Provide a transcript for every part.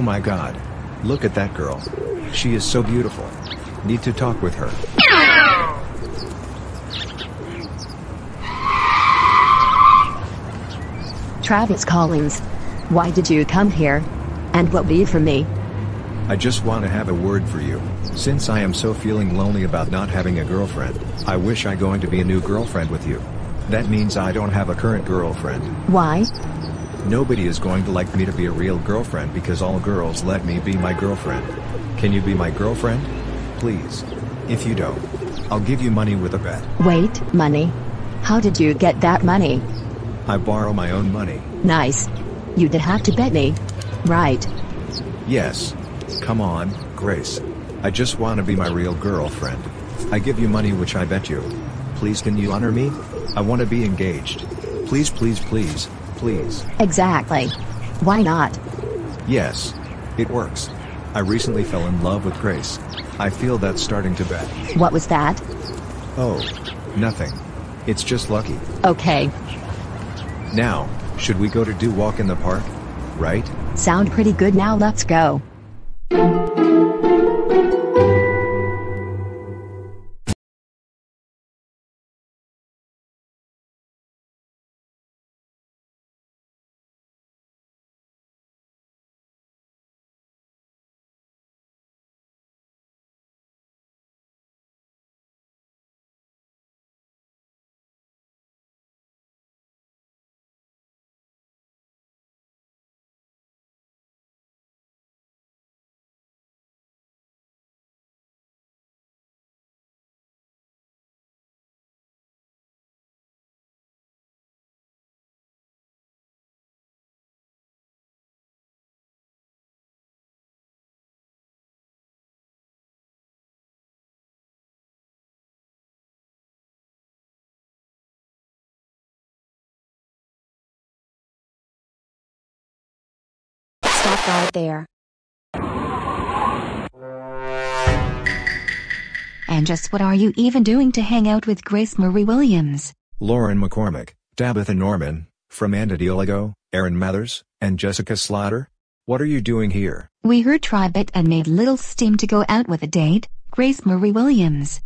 Oh my god. Look at that girl. She is so beautiful. Need to talk with her. Travis Collins. Why did you come here? And what leave for me? I just want to have a word for you. Since I am so feeling lonely about not having a girlfriend, I wish I going to be a new girlfriend with you. That means I don't have a current girlfriend. Why? Nobody is going to like me to be a real girlfriend because all girls let me be my girlfriend. Can you be my girlfriend? Please. If you don't, I'll give you money with a bet. Wait, money? How did you get that money? I borrow my own money. Nice. You did have to bet me. Right. Yes. Come on, Grace. I just want to be my real girlfriend. I give you money which I bet you. Please can you honor me? I want to be engaged. Please please please, please. Exactly. Why not? Yes. It works. I recently fell in love with Grace. I feel that's starting to bet. What was that? Oh. Nothing. It's just lucky. Okay. Now, should we go to do walk in the park? Right? Sound pretty good now let's go. Stop right there. And just what are you even doing to hang out with Grace Marie Williams? Lauren McCormick, Tabitha Norman, from Anna Diolago, Erin Mathers, and Jessica Slaughter? What are you doing here? We heard tribe it and made little steam to go out with a date, Grace Marie Williams.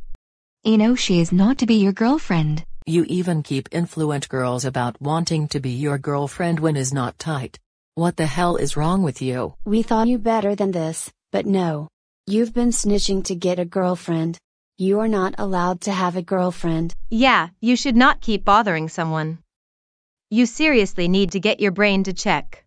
You know she is not to be your girlfriend. You even keep influent girls about wanting to be your girlfriend when is not tight. What the hell is wrong with you? We thought you better than this, but no. You've been snitching to get a girlfriend. You are not allowed to have a girlfriend. Yeah, you should not keep bothering someone. You seriously need to get your brain to check.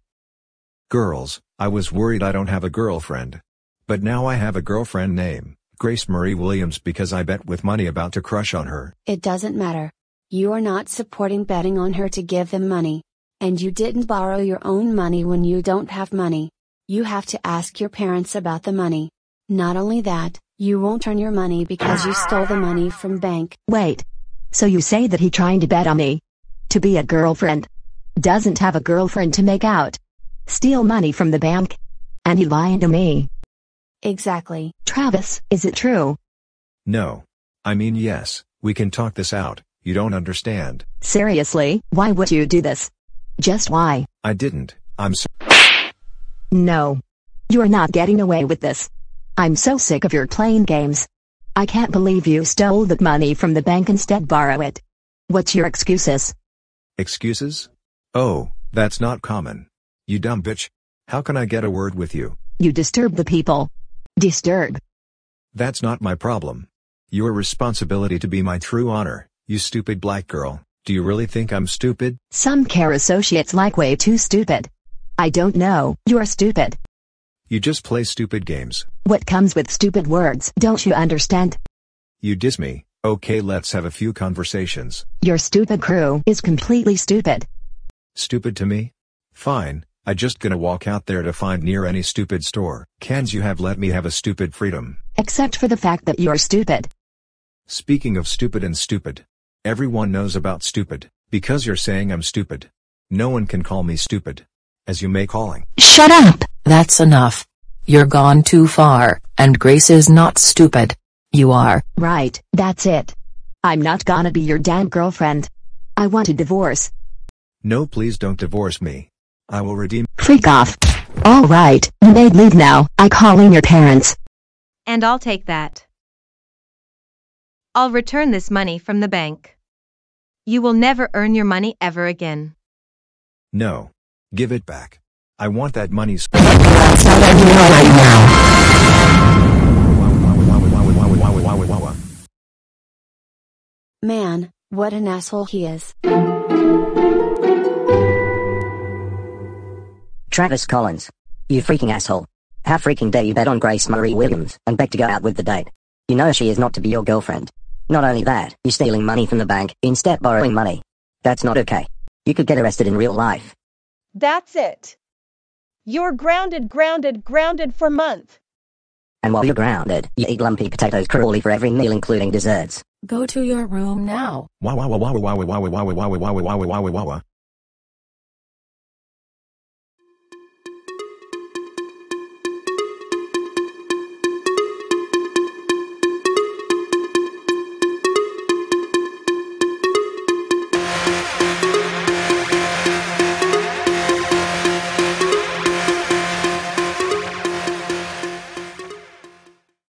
Girls, I was worried I don't have a girlfriend. But now I have a girlfriend name, Grace Marie Williams because I bet with money about to crush on her. It doesn't matter. You are not supporting betting on her to give them money. And you didn't borrow your own money when you don't have money. You have to ask your parents about the money. Not only that, you won't earn your money because you stole the money from bank. Wait. So you say that he trying to bet on me? To be a girlfriend? Doesn't have a girlfriend to make out? Steal money from the bank? And he lying to me? Exactly. Travis, is it true? No. I mean yes, we can talk this out, you don't understand. Seriously, why would you do this? Just why? I didn't, I'm so- No. You're not getting away with this. I'm so sick of your playing games. I can't believe you stole the money from the bank instead borrow it. What's your excuses? Excuses? Oh, that's not common. You dumb bitch. How can I get a word with you? You disturb the people. Disturb. That's not my problem. Your responsibility to be my true honor, you stupid black girl. Do you really think I'm stupid? Some care associates like way too stupid. I don't know, you're stupid. You just play stupid games. What comes with stupid words don't you understand? You diss me. Okay, let's have a few conversations. Your stupid crew is completely stupid. Stupid to me? Fine, I just gonna walk out there to find near any stupid store. Cans you have let me have a stupid freedom. Except for the fact that you're stupid. Speaking of stupid and stupid. Everyone knows about stupid, because you're saying I'm stupid. No one can call me stupid. As you may calling. Shut up! That's enough. You're gone too far, and Grace is not stupid. You are. Right, that's it. I'm not gonna be your damn girlfriend. I want a divorce. No please don't divorce me. I will redeem- Freak off. Alright, you may leave now. I call calling your parents. And I'll take that. I'll return this money from the bank. You will never earn your money ever again. No. Give it back. I want that money. s- Man, what an asshole he is. Travis Collins. You freaking asshole. How freaking dare you bet on Grace Marie Williams and beg to go out with the date? You know she is not to be your girlfriend. Not only that, you're stealing money from the bank, instead borrowing money. That's not okay. You could get arrested in real life. That's it. You're grounded, grounded, grounded for month. And while you're grounded, you eat lumpy potatoes cruelly for every meal including desserts. Go to your room now. Wow wow wow wow wow wow wow wow wow wow wow wow wow wow